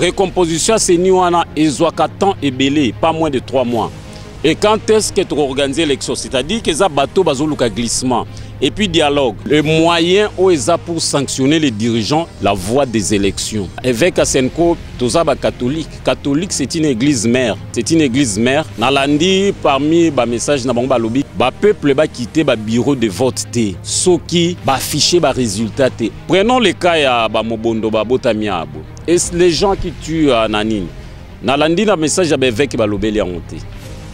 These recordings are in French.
recomposition ya seni wana ezwaka temps ebele pas moins de 3 mois et quand est-ce que tokoorganize élection c'est-à-dire que eza bato bazoluka glissement. Et puis dialogue. Le moyen oyo eza pour sanctionner les dirigeants la voie des élections. Évêque asenko toza bacatholique catholique. C'est une église mère. C'est une église mère. Nalandi parmi bamessage na bango balobi bapeuple bakite babureau de vote te. Soki baaffiche barésultat te. Prenons le cas ya bamobondo babotami abo et les gens qui tuent uh, na nini nalandi na message ya baévêque balobeli yango te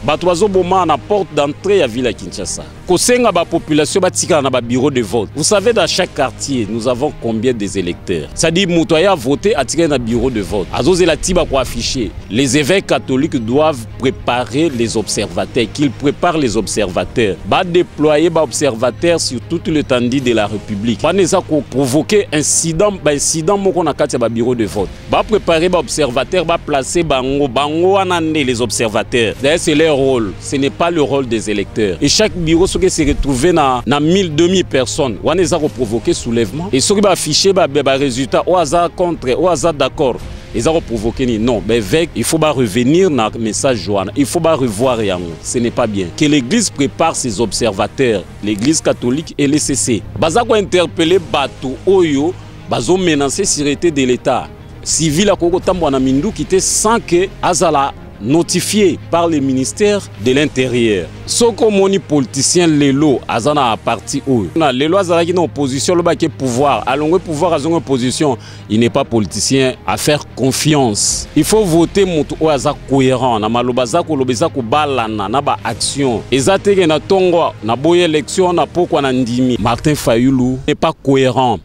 bato bazoboma na porte d'entrée ya ville ya kinshasa. Kosenga bapopulation batikala na babureau de vote. Vous savez dans chaque quartier nous avons combien des électeurs? C'est-à-dire moto aya vote atikali na bureau de vote. Azozela ti bakoaffiche les évêques catholiques doivent préparer les observateurs qu'ils préparent les observateurs. Badéployer baobservateurs sur toute l'étendue de la république. Wana eza koprovoke incident baincident moko na kati ya babureau de vote. Bapréparer baobservateurs baplace bango. Bango wana les observateurs. D'ailleurs c'est leur rôle ce n'est pas le rôle des électeurs. Et chaque bureau soki se retrouve na, na 1000 2000 personnes wana eza koprovoke soulèvement. Et soki baaffiche barésultat oyo aza contre oyo aza d'accord eza koprovoke nini non baévêque il faut barevenir na message wana il faut barevoir yango. Ce n'est pas bien. Que l'église prépare ses observateurs l'église catholique et l'ecc baza kointerpele bato oyo bazomenace sûreté de l'état. Civil akoki kotambola na te sans que azala notifié par le ministère de l'intérieur. Soki omoni politicien lelo aza na parti oyo na lelo azalaki na opposition alobaki pouvoir. Alongwe pouvoir azongi opposition. Il n'est pas politicien. À faire confiance. Il faut voter moto aza cohérent. Na maloba aza koloba eza kobalana na baaction eza teke na ntongo na boya élection na pokwa na ndimi. Martin fayulu n'est pas cohérent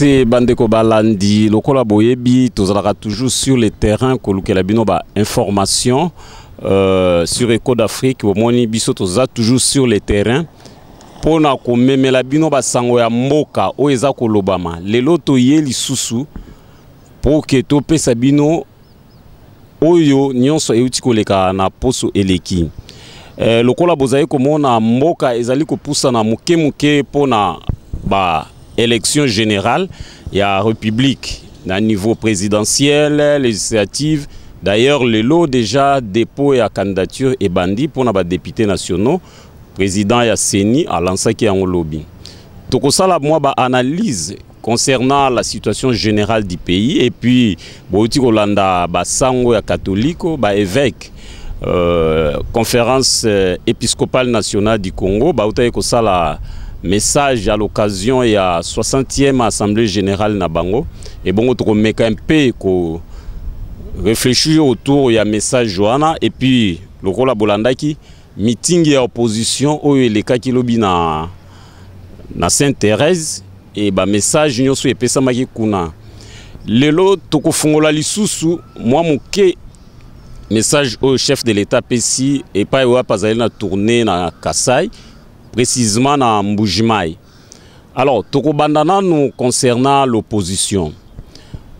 mbote bandeko balandi lokola boyebi tozalaka toujours sur le terrain kolukela bino bainformation euh, sur eco d'afrique bomoni biso toza toujours sur le terrain mpona komemela bino basango ya mboka oyo eza kolobama. Lelo toye lisusu mpo ke topesa bino oyo nyonso euti koleka na poso eleki. Eh, lokola bozali komona mboka ezali kopusana moke moke mpona ba élection générale ya république na niveau présidentiel législative. D'ailleurs lelo déjà dépôt ya candidature ebandi mpona badéputé nationaux. Président ya seni alansaki yango lobi tokosala mwa baanalyse concernant la situation générale du pays. Et puis bouti kolanda basango ya catholique baévêque euh, conférence euh, épiscopale nationale du congo bautaki kosala message à l'occasion ya 60e assemblée générale na bango. Et bongo tokomeka un peu ko réfléchir autour ya message wana. Et puis lokola bolandaki meeting ya opposition oyo elekaki lobi na na sainte thérèse e bamessage nyonso epesamaki kuna. Lelo tokofungola lisusu mwa moke message oyo chef de l'état apesi epai oyo apa azali na tourné na kasai précisément na mbujimai alors tokobanda nanu concernant l'opposition.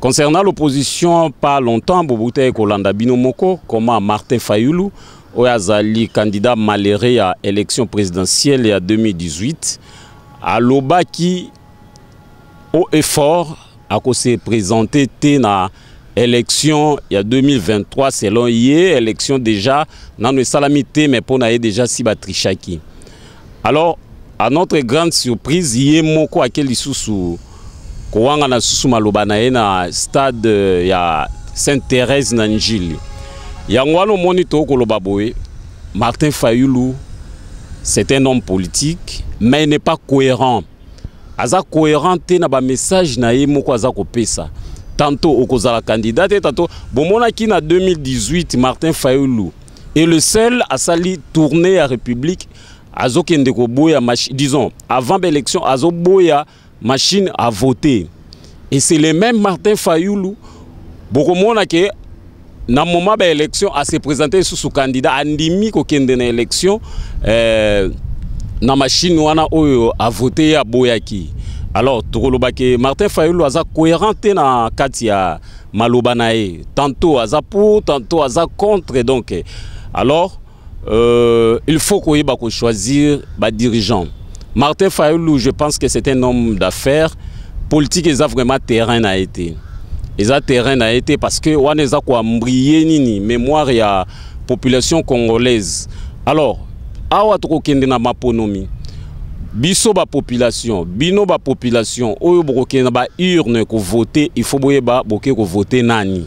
Concernant l'opposition pas longtemps bobutaki kolanda bino moko koma martin fayulu oyo azali candidat malheureux ya élection présidentielle ya 2018 alobaki au effort akose présenter te na élection ya 2023 selon ye élection déjà nano esalami te mais ye déjà si batrichaki alors à notre grande surprise ye moko ake lisusu kowanga na susu stade ya sainte thérèse na njili. Yango wana martin fayulu c'est un homme politique mais il n'est pas cohérent. Aza cohérent te na bamessage na ye moko aza kopesa tantôt okozala candidat te tantôt bomonaki na 2018 martin fayulu et le seul asali tournée ya république azokende koboya disons avant baélection azoboya machine à voter. Et c'est le même martin fayulu bokomona ke na moment baélection ase présente susu candidat andimi kokende na élection eh, na machine wana oyo avote ye aboyaki alors tokoloba ke martin fayulu aza cohérent na kati ya tantôt aza pour tantôt aza contre donc. Alors euh, il faut koyeba kochoisir badirigeant martin fayulu je pense que c'est un homme d'affaires. Politique eza vraiment terrain na ye te eza terrain ye te parce que wana eza koambrie nini. Mémoire ya population congolaise. Alors awa tokokende na maponomi biso bapopulation bino bapopulation oyo bokokende na baurne kovote il faut boyeba boke kovote nani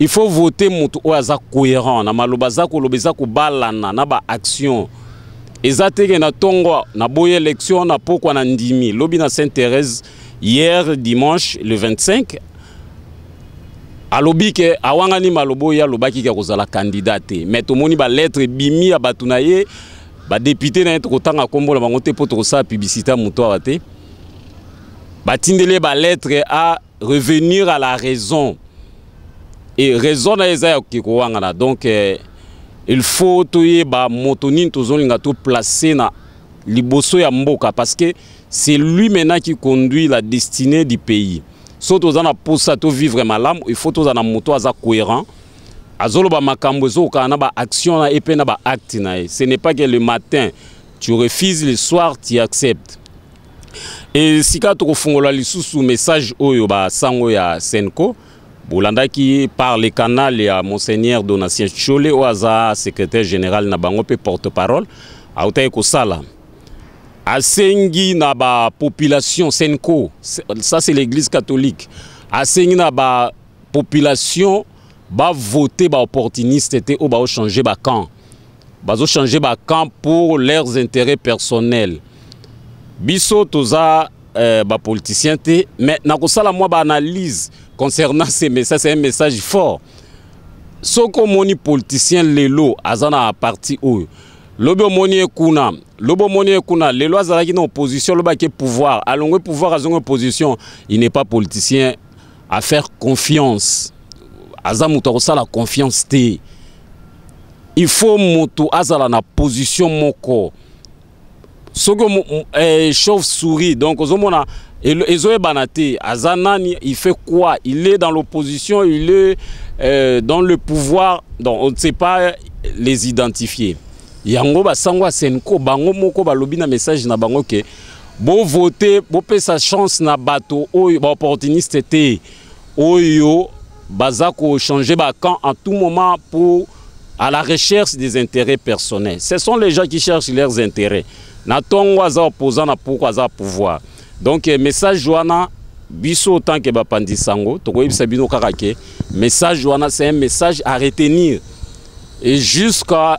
il faut voter moto oyo cohérent na maloba aza koloba eza kobalana na baaction eza teke na ntongo na boya élection na pokwa na ndimi. Lobi na sainte thérèse hier dimanche le 25 alobi ke awangani maloba oyo alobaki ke kozala candidat te. Mais tomoni balettre ebimi ya bato na ye badepute na ye tokotanga nkombo na bango te mpo tokosala publicité ya te. Batindeli ye balettre a revenir à la raison et raison na eza ya kekowangana donc eh, il faut toyeba moto nini tozolinga toplace na liboso ya mboka parce que c'est lui maintenant qui conduit la destinée du pays. So toza na posa tovivre malamu il faut toza na moto aza cohérent. Azoloba makambo ezokokana na baaction na ye mpe na baacte na ce n'est pas que le matin tu refuses le soir tu acceptes. Esika tokofungola lisusu message oyo basango ya senco bolandaki par le canal ya monseigneur donatien chole oyo aza secrétaire général na bango mpe porte parole autaki kosala. Asengi na bapopulation senco ça c'est l'église catholique. Asengi na bapopulation bavote baopportuniste te oyo baochange bacamp bazochange bacamp pour leurs intérêts personnels. Biso toza euh, bapoliticien te mais nakosala mwa baanalyse concernant ces messages c'est un message fort. Soki omoni politicien lelo aza na parti oyo lobi omoni kuna lobi omoni kuna lelo azalaki na opposition pouvoir. Alongwe pouvoir azongi opposition il n'est pas politicien à faire confiance. Aza moto akosala confiance te il faut azala na position moko soki eh, chauve souris donc ozomona ezoyebana te aza nani il fait quoi? Il est dans l'opposition il est euh, dans le pouvoir donc on ne sait pas les identifier. Yango basango ya senko bango moko balobi na message na bango ke bovote bopesa chance na bato oyo baopportuniste te oyo baza kochange bacamp en tout moment pour à la recherche des intérêts personnels. Ce sont les gens qui cherchent leurs intérêts na ntongo aza opposant na pourkoi aza pouvoir. Donc message wana biso autant ke bapandisa yango tokoyebisa bino kaka ke. Message wana c'est un message à retenir. Et jusqu'à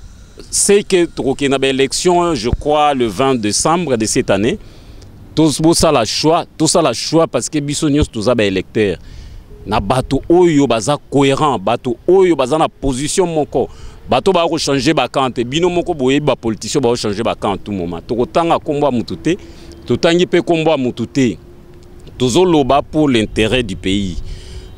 ce que tokokende na baélection je crois le 20 décembre de cette année tosala choix tosala choix parce que biso nyonso toza baélecteur na bato oyo baza cohérent bato oyo baza na position moko bato baya kochange bacamp te bino moko boyebi bapoliticien baochange bacamp tout moment. Tokotanga nkombo ya motu te. Totangi mpe nkombo ya motu te. Tozoloba pour l'intérêt du pays.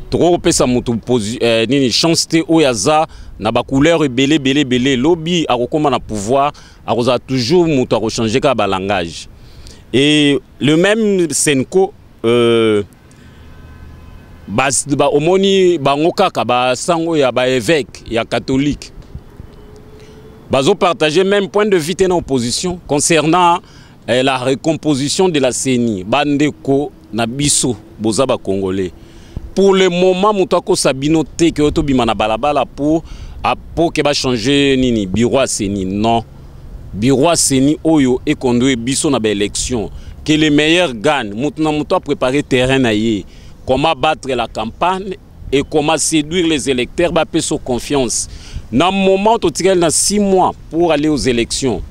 Tokokopesa motu eh, nini chance te oyo aza na bacouleur ebele ebele ebele. Lobi akokóma na pouvoir akozala toujours et le même senco euh, ba, ba, omoni bango kaka basango ya baévêque ya catholique bazopartage même point de vue te na opposition concernant eh, la recomposition de la CENI. Bandeko na biso boza bacongolais pour le moment moto akosa bino te ke oyo tobima na balabala pour po ke bachange nini bureau CENI. Non. Bureau CENI oyo ekondoye biso na baélection que les meilleurs gagnent moto na moto apréparé terrain comment battre la campagne et comment séduire les électeurs bapesa confiance na moment totikali na 6 mois pour aller aux élections.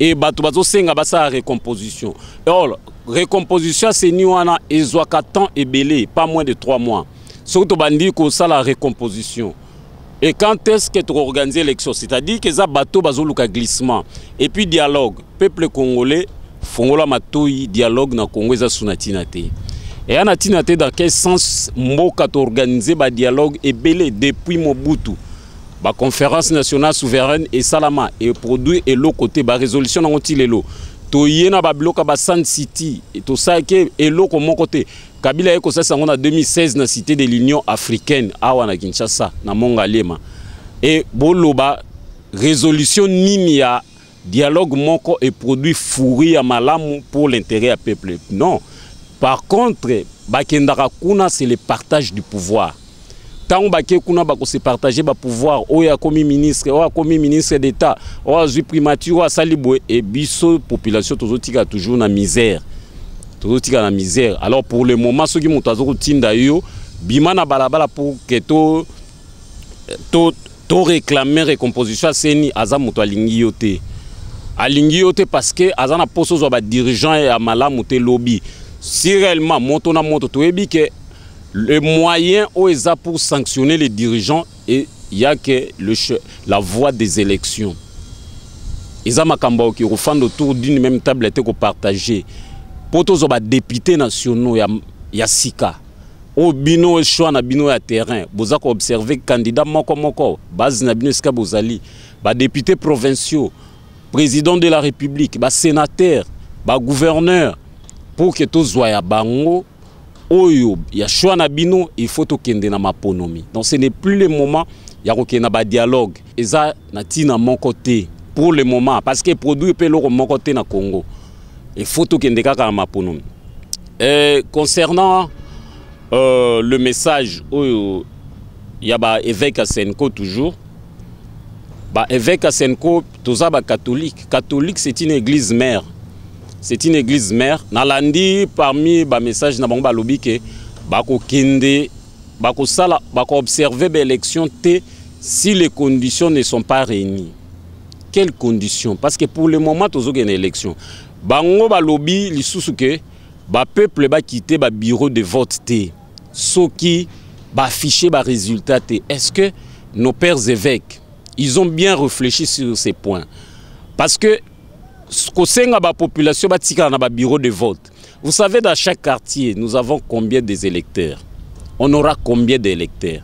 E bato bazosenga basala récomposition. Or récomposition ya seni wana ezwaka temps ebele pas moins de 3 mois. Soki tobandi kosala récomposition. Et quand est-ce que tokoorganize élection c'est-à-dire que eza bato bazoluka glissement. Et puis dialogue. Peuple congolais fongola matoi dialogue na congo eza su na ntina te eya na ntina te dans quel sens mboka toorganize badialogue ebele depuis mobutu baconférence nationale souveraine esalama eproduit eloko te barésolution nango ti lelo. Toye na babiloko ya basan city tosalaki eloko moko te. Kabila ye kosalisa yango na 2016 na cité de l'union africaine awa na kinshasa na mongalema e boloba résolution nini ya dialogue moko eproduit fourri ya malamu pour l'intérêt ya peuple? Non. Par contre bakendaka kuna c'est le partage du pouvoir ntango bakie kuna bakose partage bapouvoir oyo akomi ministre oyo akomi ministre d'état oyo azwi primature oyo asali boye. Biso population tozotika toujours na misère. Misère. Alors pour le moment soki moto aza kotinda yo bima na balabala pour ke to, to, to réclame récomposition aseni aza moto alingi yo alingi parce que aza na mposa ozwa badirigant ya malamu si réellement moto na moto toyebi ke le moyen oyo eza pour sanctionner les dirigeants il y a que le, la voie des élections. Makambo okoki kofanda autour d'une même table te kopartage mpo tozwa badepute nationaux ya, ya sika. Oyo bino choix na bino terrain. Boza koobserve candidat moko moko base na bino bozali badepute provinciaux président de la république basénateur bagouverneur pour ke tozwa ya bango oyo ya choix na bino il faut tokende na maponomi. Donc ce n'est plus le moment ya kokende na badialogue eza na ntina moko te pour le moment. Parce que produit mpe eloko moko te na congo il faut tokende kaka na maponomi. Euh, concernant euh, le message oyo ya baévêque ya senco toujours baévêque ya senco toza catholique c'est une église mère c'est une église mère. Nalandi parmi bamessage na bango balobi ke bakokende bakosala bakoobserve baélection si les conditions ne sont pas réunies. Quelles conditions? Parce que pour le moment tozokende élection. Bango balobi lisusu ke bapeuple bakite babureau de vote te. Soki baaffiche barésultat te. Est-ce que nos pères évêques ils ont bien réfléchi sur ces points? Parce que kosenga bapopulation batikala na babureau de vote. Vous savez dans chaque quartier nous avons combien des électeurs? On aura combien d'électeurs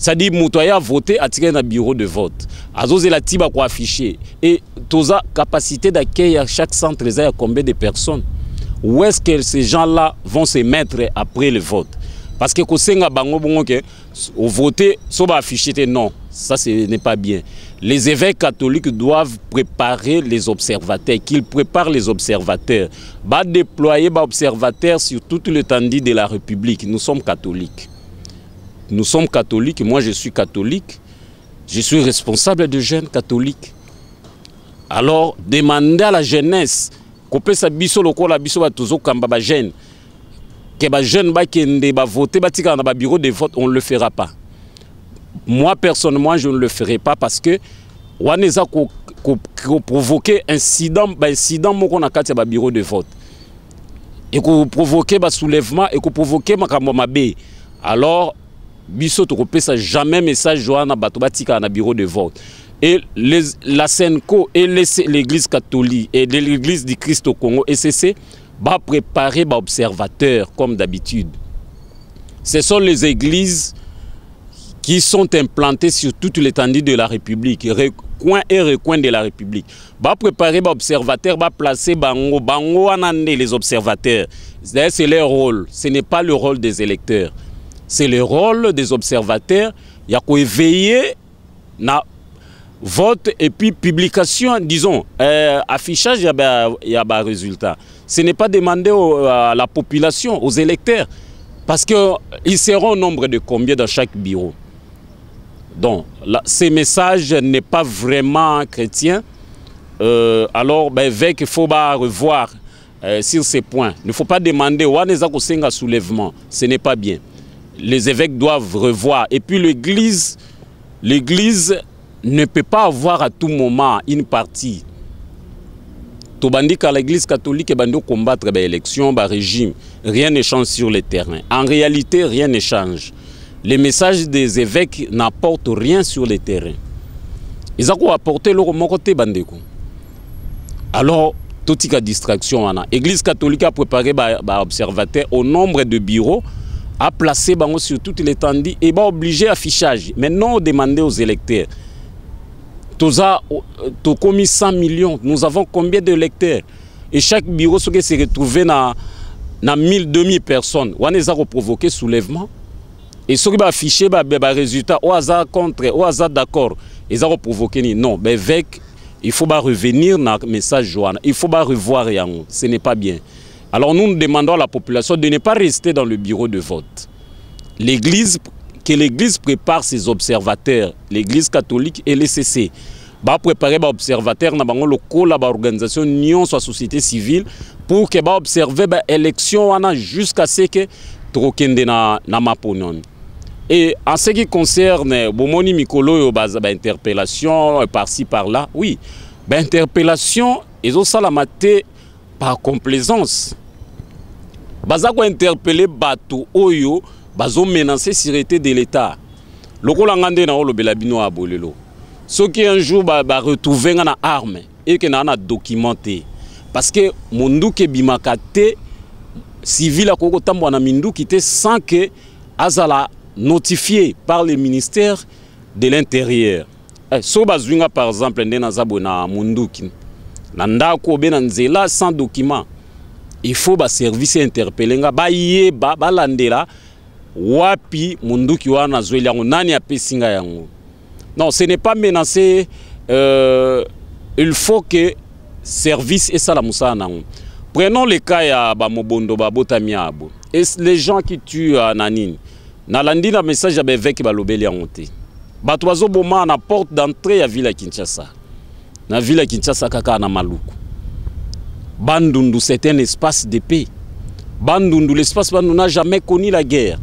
c'est-à-dire moto aya vote atikali bureau de vote. Azozela ti bakoaffiche et toza capacité d'accueil à chaque centre eza combien de personnes? Où est-ce que ces gens-là vont se mettre après le vote? Parce que kosenga bango bongo ke voter so baaffiche te non ça ce n'est pas bien. Les évêques catholiques doivent préparer les observateurs qu'ils préparent les observateurs. Ba déployer ba observateurs sur toute l'étendue de la République. Nous sommes catholiques. Nous sommes catholiques. Moi je suis catholique. Je suis responsable de jeunes catholiques. Alors demandez à la jeunesse kopesa biso lokola biso bato tozokamba bajeune ke bajeune bakende bavote batikala na babureau de vote on ne le fera pas moi personnellement je ne le ferai pas parce que wana eza koprovoke incident baincident moko na kati ya babureau de vote. Ekoprovoke basoulèvement ekoprovoke makambo mabe. Alors biso tokopesa jamais message wana bato batikala na bureau de vote. Et les, la senco et l'église catholique et l'église du christ au congo ecc va préparer baobservateurs comme d'habitude. Ce sont les églises qui sont implantées sur toute l'étendue de la république recoin et recoin de la république. Va préparer baobservateurs va placer bango. Les observateurs. C'est leur rôle. Ce n'est pas le rôle des électeurs. C'est le rôle des observateurs. Ya koéveiller na vote et puis publication disons euh, affichage ba, ya ba résultat. Ce n'est pas demandé à la population aux électeurs parce que ils seront au nombre de combien dans chaque bureau? Donc là, ces messages n'est pas vraiment chrétien euh, alors ben, avec il faut bah, revoir euh, sur ces points. Il ne faut pas demander soulèvement. Ce n'est pas bien. Les évêques doivent revoir. Et puis l'Église, l'Église ne peut pas avoir à tout moment une partie. Tobandika l'Église catholique bandi combattre l'élection, le régime. Rien ne change sur le terrain. En réalité, rien ne change. Les messages des évêques n'apportent rien sur le terrain. Ils ont apporté leur côté bandeko. Alors, toute la distraction, l'Église catholique a préparé un observateur au nombre de bureaux, a placé sur toute l'étendue et va obliger affichage. Maintenant, demander aux électeurs. Tous a commis 100 millions. Nous avons combien de lecteurs? Et chaque bureau se retrouvé dans 1000, 2000 personnes. On a provoqué soulèvement? Et afficher les résultats, au hasard contre, au hasard d'accord, ils ont provoqué. Non, avec il faut revenir dans le message Joanne. Il faut revoir Yango. Ce n'est pas bien. Alors nous, nous demandons à la population de ne pas rester dans le bureau de vote. L'église, que l'église prépare ses observateurs, l'église catholique et l'ECC. Va préparer les observateurs dans le locaux, l'organisation, l'union, la société civile, pour que va observer l'élection jusqu'à ce que trokende na na maponon. Et en ce qui concerne Bomoni Mikolo, interpellation par-ci par-là, oui, interpellation, ils ont ça la maté par complaisance. Baza ko interpeller bato oyo bazo menacer sécurité de l'État. Lokola ngande na olobela bino abolelo. Qui un jour ba, ba retrouver na arme et que na na documenté parce que munduke bimakate civil akoko tambwa na minduki te sans que azala notifié par le ministère de l'Intérieur. Eh, so bazwinga par exemple nde naza boye na munduki. Na ndako obe na sans document. Il faut baservice interpele nga bayeba balandela wapi munduki wana azweli yango nani apesi nga yango. Non ce n'est pas menacé euh, il faut que service esala mosala nango prenons le cas ya bamobondo babotami abo les gens qui tuent uh, nini nalandi na message ya baeveke balobeli yango te bato bazoboma na porte d'entrée ya ville ya kinshasa. Na ville ya kinshasa kaka na maluku. Bandundu c'est un espace de paix. Bandundu l'espace bandundu n'a jamais connu la guerre.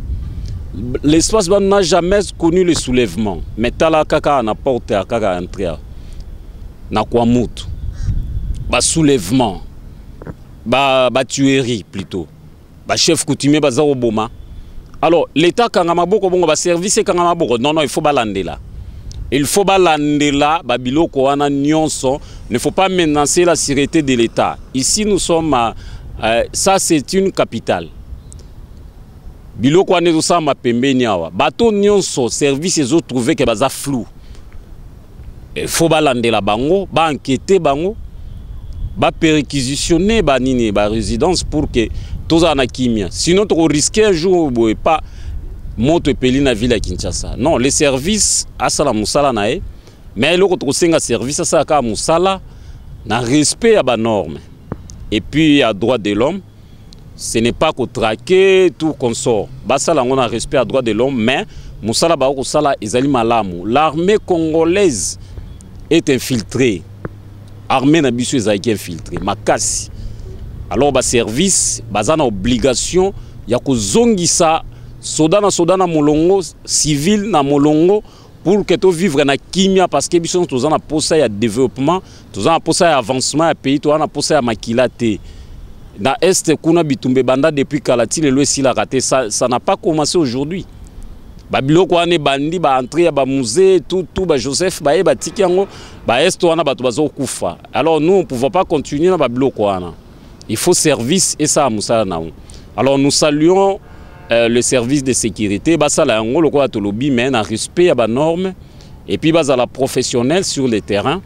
L'espace bandundu n'a jamais connu le soulèvement. Mais tala kaka na porte ya kaka entrée na kwa mutu. Basoulèvement batuerie ba plutôt. Bachef coutumier baza koboma alors l'état kanga maboko bongo baservice ekanga maboko non non il faut balandela il faut balandela babiloko wana nyonso. Ne faut pas menacer la sécurité de l'état. Ici nous sommes euh, ça c'est une capitale. Biloko wana ezosalama pembeni awa bato nyonso service ezotrouve ke baza flou. Il faut balandela bango. Baankete bango baperquisitionne banini barésidence pour que tozala na kimia. Sinon tokoriske un jour boye pa moto epeli na ville ya kinshasa. Non le service asala mosala na ye mais eloko tokosenga service asala kaka mosala na respect ya banorme et puis ya droit de l'homme ce n'est pas kotrake tout consort. Basala yango na respect ya droit de l'homme mais mosala bako kosala ezali malamu. L'armée congolaise est infiltrée armée na biso ezalaki infiltré makasi. Alors baservice baza na obligation ya kozongisa soda na soda na molongo civil na molongo pour que tovivre na kimia parce que biso toza na posa ya développement toza na posa ya avancement ya pays toza na posa ya makila na este kuna bitumba ebanda depuis kala ti lelo esilaka te ça, ça n'a pas commencé aujourd'hui babiloko wana ebandi baentré ya bamusée tutu bajoseph baye batiki yango baeste wana bato bazokufa alors nous on pouvait pas continuer na babiloko wana. Il faut service esala mosala nango alors nous saluons euh, le service de sécurité. Basala yango lokola tolobi mais na respect ya banorme et puis bazala professionnel sur le terrain.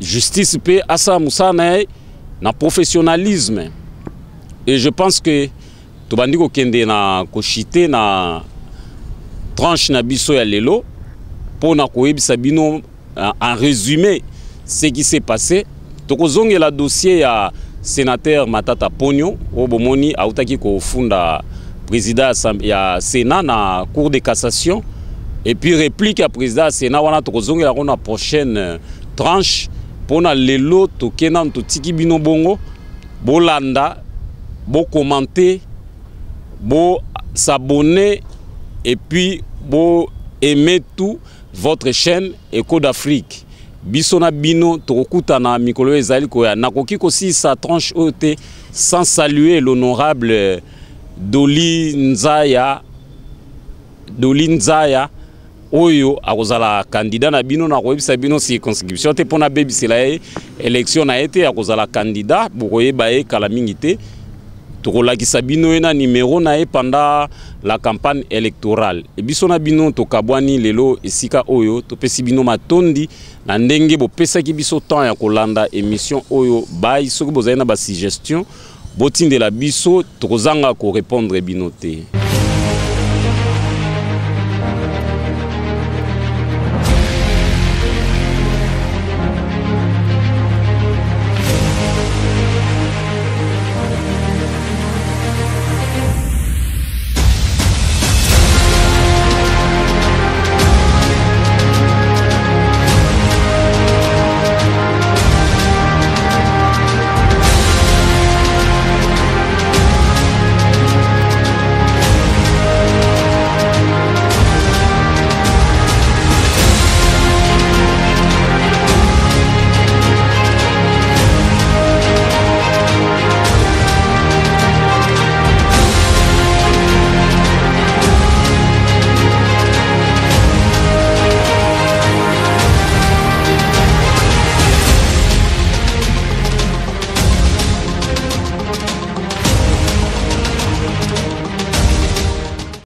Justice mpe asala mosala na ye na professionnalisme. Et je pense que tobandi kokende na koshite na tranche na biso ya lelo mpona koyebisa bino en résumé ce qui s'est passé. Tokozongela dossier ya sénateur matata ponio oyo bomoni autaki kofunda président ya sénat na cour de cassation. Et puis réplique ya président sénat wana tokozongela yango na prochaine tranche mpona lelo tokenda totiki bino bongo bolanda bokommente bosabone et puis boaime tout votre chaîne Eco d'Afrique. Biso na bino tokokutana mikolo ezali koya. Nakoki kosilisa tranche oyo te sans saluer l'honorable doli nzaya doli nzaya oyo akozala kandida na bino nakoyebisa bino circonscription te mpo nabebisela ye élection na ye te akozala kandida bokoyeba ye kala mingi tokolakisa bino ye na numero na ye pendant la campagne électorale. E biso na bino tokabwani lelo esika oyo topesi bino matondi na ndenge bopesaki biso temps ya kolanda émission oyo. Bai soki bozali na basuggestion botindela biso tokozanga korépondre bino te